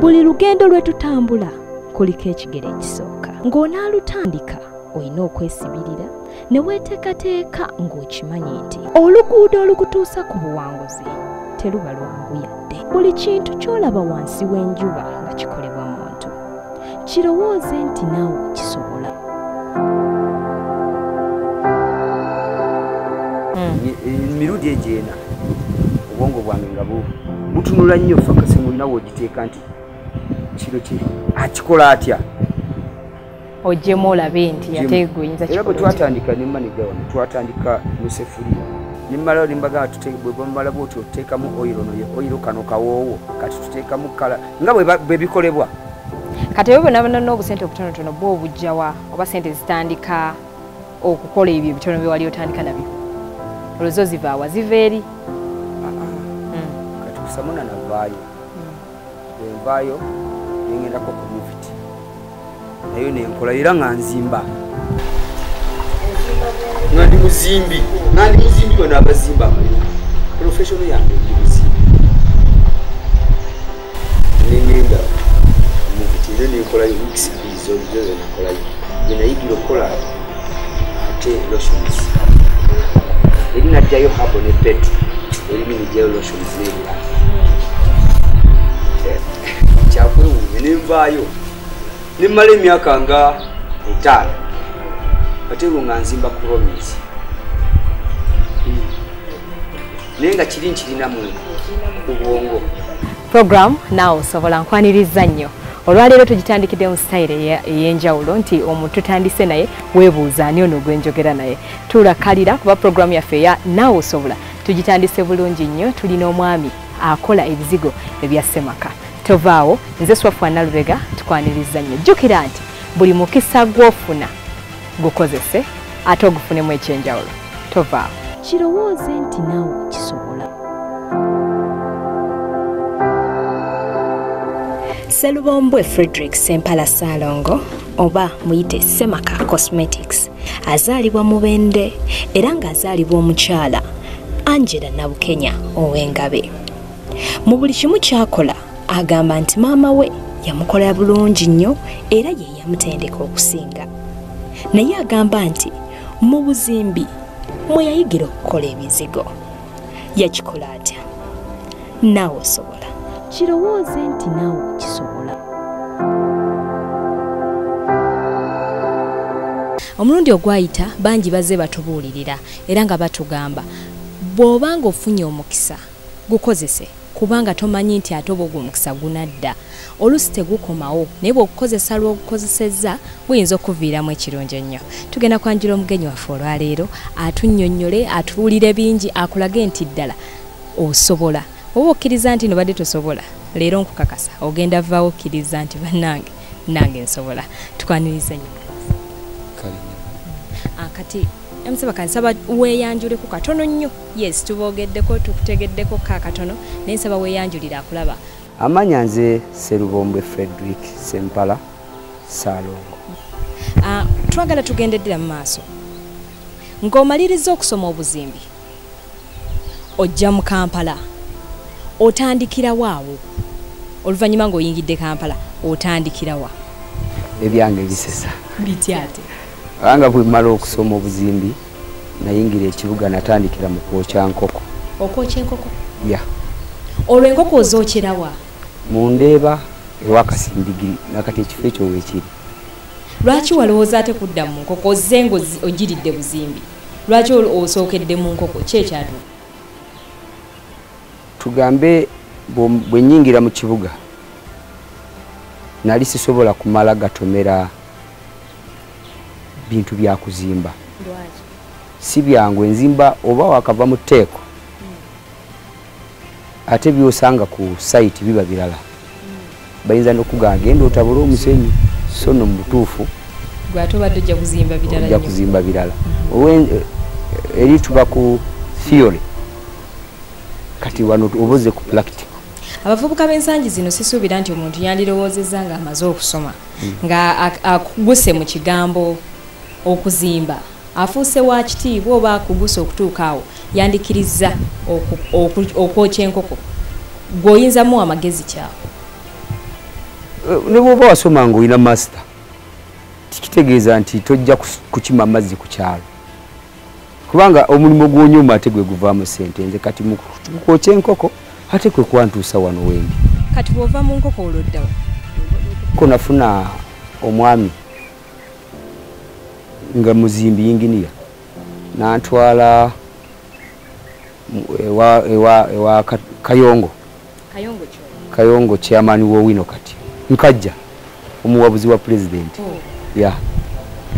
buli lugendo lwe tutambula kuliko ekigere ekisooka. Ng'onaalutandika olina okwesibirira ne weeteekateeka ng'okimanyi nti oluguudo olukutuusa ku buwanguzi teruba lwangu yadde buli kintu ky'olaba wansi w'enjuba nga kikolebwa muntu kirowooze nti naawe kisobola emirundi egyena obwongo bwange nga bu- butunula nnyo fakasi mulina woogiteeka nti kiro ki? Akikola atya? Ogyemu olabe nti Gyemu. ate gwe oyinza era bwe twatandika nemaniga wano twatandika musefuliro nimala nimbaga bwe bamala bwoti oteekamu oyiro noyo oyiro kano kawoowo kati tuteekamu kala nga bwe ba- bwe bikolebwa. Kati ebyo bonabona n'obusente obutonotono bwe obujjawa oba sente zitandika okukola ebyo ebitono bye wali otandika nabyo? Olwozo zivaawa ziva eri? Mm. kati kusamuna navaayo envaayo nengendako ku muviti nayo nenkola era nga nzimba. Nga ndi muzimbi. Nga ndi muzimbi bano abazimba amalira yange ndi muzimbi. Nengenda muviti era nenkolayo wikisi bbiri zozo zenakolayo zenayigira okukola ate lotions. Eri najjayo habo ne petro. Erimi nijjayo lotions nebira nenvaayo nemala emyaka nga etaano ate bwe nga nzimba kuromis naye nga kiri nkirinamu ku bwongo program naawe osobola nkwaniriza nnyo. Olwaleero tugitandikidde mu sitayire ey'enjawulo nti omuntu tutandise naye weebuuza ani ono gwenjogera naye. Tulakalira kuba programu yaffe eya naawe osobola. Tugitandise bulungi nnyo tulina omwami akola ebizigo ebya semaka tovaawo nze swafu nalubega tukwaniriza nnyo jjukira nti buli mukisa gw'ofuna gukozese ate ogufunemu ekyenjawulo tovaawo kirowooze nti naawe kisobola Selubombwe Frederick Sempala Salongo oba muyite Semaka Cosmetics azaalibwa mu Bende era ng'azaalibwa omukyala Angela Nabukenya ow'Engabe. Mu buli kimu ky'akola agamba nti maama we yamukola bulungi nnyo era ye yamutendeka okusinga. Naye agamba nti mu buzimbi mwe yayigira okukola ebizigo. Yakikola atya? Naawe osobola. kirowooze nti naawe kisobola omulundi ogwayita bangi bazze batubuulirira era nga batugamba bw'oba nga ofunye omukisa gukozese kubanga tomanyi nti ate oba ogwo omukisa gunadda. Oluusi tegukomawo naye bw'okukozesa lw'okukozesezza buyinza okuviiramu ekirungi ennyo. Tugenda kwanjula omugenyi waffe olwaleero atunnyonnyole atuwulire bingi akulage nti ddala osobola. Oba okkiriza nti nobadde tosobola? Leero nkukakasa ogenda vaawo okkiriza nti bannange nange nsobola. Tukwaniriza nnyo Ah, kati emusaba kansaba weeyanjuleku katono nnyo. Yes tubogeddeko tukutegeddeko ka katono naye nsaba weeyanjulire akulaba. Amanya nze serubombwe frederick sempala salongo Ah, twagala tugendeddera mu maaso. Ng'omaliriza okusoma obuzimbi. Ojja mu kampala. Otandikirawo awo oluvannyuma ng'oyingidde kampala otandikirawa ebyange ebisesa bitya ate kubanga bwe mmala okusoma obuzimbi nayingira ekibuga natandikira mu kwokya nkoko. Okwokya enkoko? Ya. Olwo enkoko ozookerawa mundeeba ewakasindigiri nakati ekifo ekyo weekiri lwaki walowooza ate kudda mu nkoko ozze ng'ozi- ogiridde buzimbi? Lwaki osookedde mu nkoko ki ekyatuuka tugambe bwe nyingira mu kibuga nali sisobola kumala gatomera bintu bya kuzimba si byangu enzimba oba wakava mu tteeko ate byosanga ku sayiti biba birala. Bayinza n'okugamba genda otabule omusenyu so no mu butuufu gwe ate obadde ojja kuzimba birala ojja nnyo. kuzimba birala. Owe- eri tuba ku theory. Kati wano oboze ku practical. Abavubuka b'ensangi zino sisuubira nti omuntu yandirowoozezza ng'amaze okusoma nga ak- akuguse mu kigambo okuzimba. Afuuse wa kitiibwa oba akuguse okutuuka awo oku- okwokya enkoko. Gw'oyinzamu amagezi kyawe ne bwoba wasoma nga olina masita tikitegeeza nti tojja kukima amazzi ku kyalo. Kubanga omulimu gwonyuma ate gwe guvaamu sente nze kati mukwokya enkoko ate kwe kwantuusa wano wendi. Kati bw'ova mu nkoko olwoddawa ko nafuna omwami nga muzimbi yinginiya nantwala ewa, ewa, ewa Ka- kayongo. Kayongo chairman wowino kati. Nkajja omuwabuzi wa pulezidenti ya.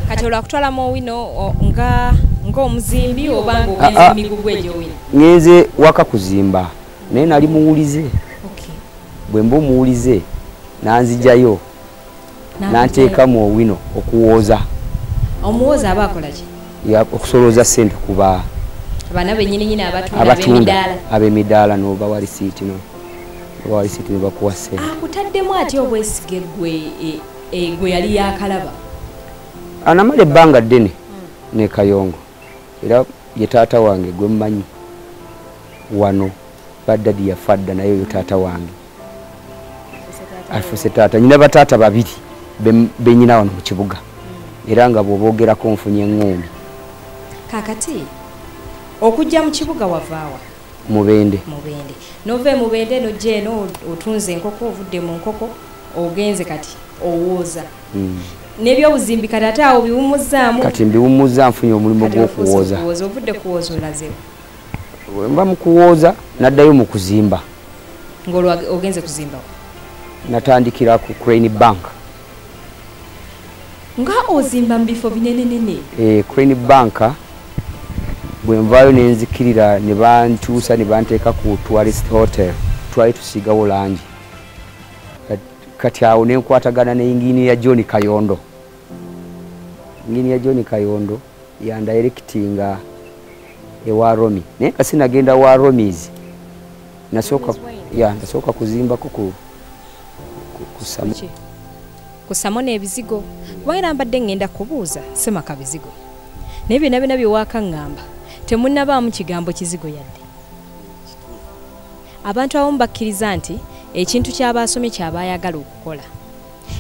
Kati olwakutwalamu owino o- nga ng'omuzimbi oba Ah, ah. emigugu egyowino ŋŋenze waka kuzimba. Naye nali muwulize. Bwe mba omuwulize nanzijayo. Nanteekamu owino okuwooza omuwooza aba akola ki? Ya- okusolooza sente kuba abaana bennyininyini abatunda ab'emidaala. nobawa lisiiti no nobawa lisiiti nebakuwa sente akutaddemu atya obwesige gwe e- e- gwe yali yakalaba? Anamala ebbanga ddene ne kayongo. Era ye taata wange gwe mmanyi wano baddadi yafa dda naye oyo taata wange. Afuuse taata nyina bataata babiri be- benyina wano mu kibuga era nga bw'oboogerako nfunye eŋŋombi kakati okujja mu kibuga wavaawa? Mubende mubende nova emubende nojja eno otunze enkoko ovudde mu nkoko ogenze kati owooza. Mm. n'ebyobuzimbi kati ate awo biwumuzzaamu kati mbiwummuza nfunye omulimu gw'okuwooza. ovudde kuwooza olazewo mba mu kuwooza naddayo mu kuzimba. Ngaogenze kuzimbawo natandikira ku crane bank nga ozimba mu bifo binenenene eh crane banka bwe nvaayo nenzikirira ne bantuusa ne banteeka ku tourist hotel twali tusiigawo langi. Kat- kati awo nenkwatagana ne ingini ya john kayondo. Ingini ya john kayondo yandaerekitinga ewa romi naye nga sinagenda wa romis nasooka ya nasooka kuzimbako ku, ku, ku? Kusamu n'ebizigo. Kubanga mbadde ngenda kubuuza semaka bizigo. Naye byonna byonna byewakaŋŋamba temunnabaamu kigambo kizigo yadde. Abantu abamu bakkiriza nti ekintu ky'abaasomye kyaba ayagala okukola.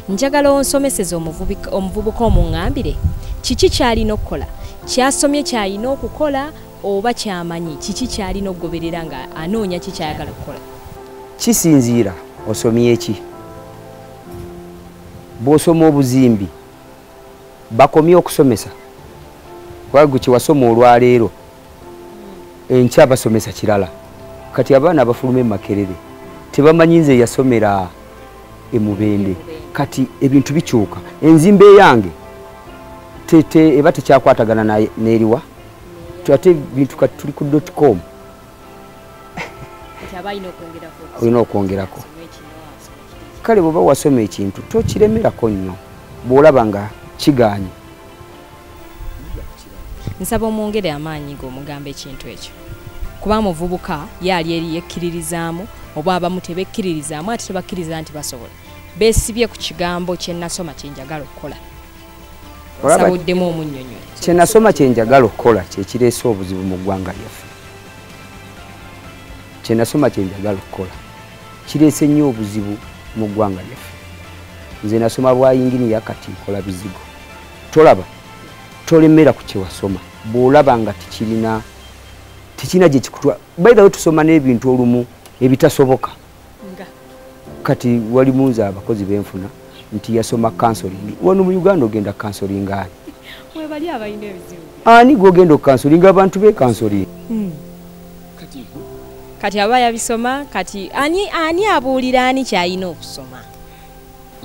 Njagala omuvubika- omuvubuka omuŋŋambire kiki kyalina okukola? Kyasomye kyalina okukola oba kyamanyi? Kiki kyalina okugoberera nga anoonya ki kyayagala okukola? Kisinziira osomye ki bw'osoma obuzimbi bakomye okusomesa. Kubanga kyewasoma olwaleero enkya basomesa kirala. Kati abaana abafuluma emakerere tebamanyi nze yasomera emubende. Kati ebintu bikyuka. Enzimba eyange eba tekyakwatagana na- n'eriwa ate bintu kati tuli ku dot com. Nti aba alina okwongerako olina okwongerako kale bwoba wasoma ekintu tokiremerako nnyo bw'olaba nga kiganye nsaba omwongere amaanyi g'omugamba ekintu ekyo. Kuba muvubuka yaali eri yekkiririzaamu oba abamu tebekkiririzaamu ate tebakkiriza nti basobola beesibye ku kigambo kye nasoma kyenjagala okukola. Olaba- sabuddemu omunnyonnyole kyenasoma kyenjagala okukola kyekireese obuzibu mu ggwanga lyaffe. Kyenasoma kyenjagala okukola kireese nnyo obuzibu mu ggwanga lyaffe. Nze nasoma bwayinginiya kati nkola bizigo. Tolaba tolemera ku kyewasoma bw'olaba nga tikirina tikirina gye kikutwa. Baithawe tusoma n'ebintu olumu ebitasoboka. Kati walimu nze abakozi benfuna nti yasoma kansoling wano mu uganda ogenda kansoling ani? Gwogenda okansolinga abantu bekansoling kati aba yabisoma kati ani ani abuulira ani kyalina okusoma?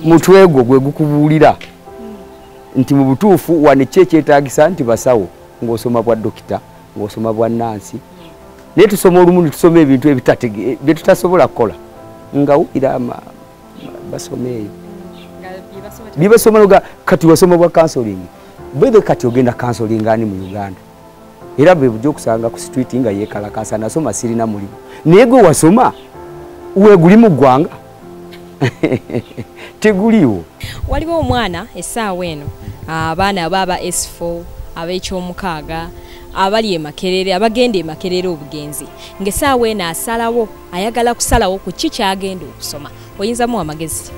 Mutwe gwo gwe gukubuulira. Nti mu butuufu wane ki ekyetagisa nti basawo? Ng'osoma bwa dokita ng'osoma bwa nansi naye tusoma olumu netusoma ebintu bye tutasobola kukola. Nga ma- basoma eyo byebasoma noga kati wasoma bwa kansoling bethe kati ogenda kansoling ani mu uganda era bwe bujja okusanga ku street nga yekalakasa nasoma sirina mulimu. Naye gwe wasoma weguli mu ggwanga. Teguliwo waliwo omwana essaawa eno abaana abaaba s4 ab'ekyomukaaga abali emakerere abagenda emakerere obugenzi ng'essaawa eno asalawo ayagala kusalawo ku ki kyagenda okusoma. Oyinzamu amagezi?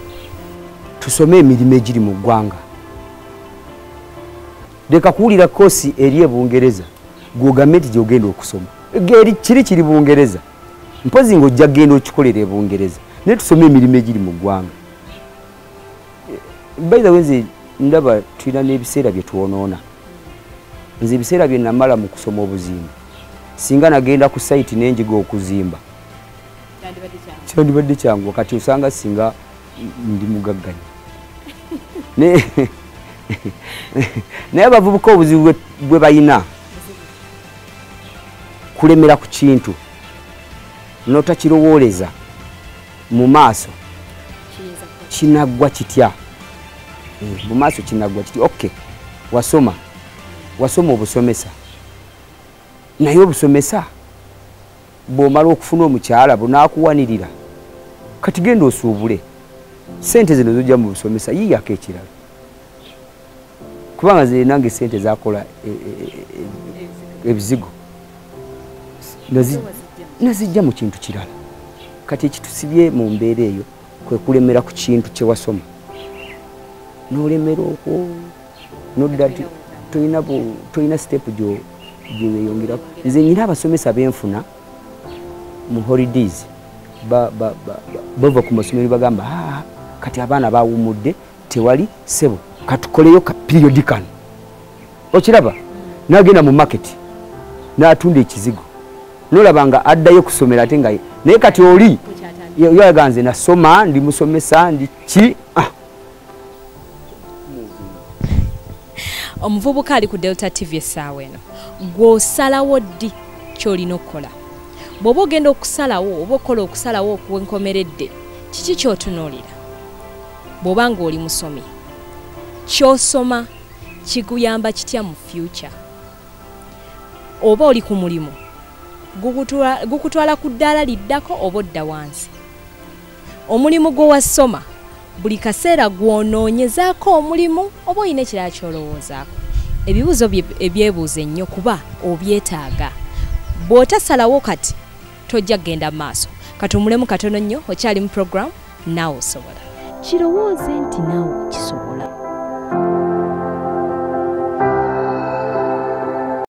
Tusome emirimu egiri mu ggwanga. Leka kuwulira koosi eri ebungereza gwogambe nti gyogenda okusoma. Eri kiri kiri bungereza. Mpozi ngaojja genda okikolera ebungereza naye tusome emirimu egiri mu ggwanga. Baithawe nze ndaba tulina n'ebiseera bye twonoona nze ebiseera bye namala mu kusoma obuzimba singa nagenda ku saiti nenjiga okuzimba. Kyandibadde kyangu. Kati osanga singa ndi mugagganya. Naye abavubuka obuzibu bwe balina kulemera ku kintu notakirowooleza mu maaso kinaggwa kitya? Mu maaso kinaggwa kitya? Ok wasoma wasoma obusomesa. Naye obusomesa bwomala okufuna omukyala bunakuwanirira kati genda osuubule sente zino zojja mu busomesa yiyako ekirala. Kubanga zire nange sente zakola e, e, e, ebizigo nazijja mu kintu kirala. Kati ekitusibye mu mbeera eyo kwe kulemera ku kintu kyewasoma nolemera okwo nodda tolina sitepu gyeweyongerako nze nyina abasomesa benfuna mu holidays bava ku masomero bagamba ah, kati abaana bawumudde tewali sebo katukoleyo ka periodican okiraba? Nagenda mu market natunda ekizigo nolaba nga addayo kusomera ate nga naye kati oli yoyaga nze nasoma ndi musomesa ndi ki? Ah. omuvubuka ali ku delta tv essaawa eno. Gw'osalawo ddi kyolina okukola? Bw'oba ogenda okusalawo oba okola okusalawo okwenkomeredde kiki kyotunuulira? Bw'oba nga oli musomi kyosoma kikuyamba kitya mu fyuca oba oli ku mulimu gukutwala ku ddaala liddako oba odda wansi. Omulimu gwe wasoma buli kaseera gwonoonyezaako omulimu oba olina ekirala kyolowoozaako. Ebibuuzo ebyebuuza ennyo kuba obyetaaga. Bw'otasalawo kati tojja kgenda maaso. Katumulemu katono nnyo okyali mu puroguramu naawe osobola. Kirowooze nti naawe kisobola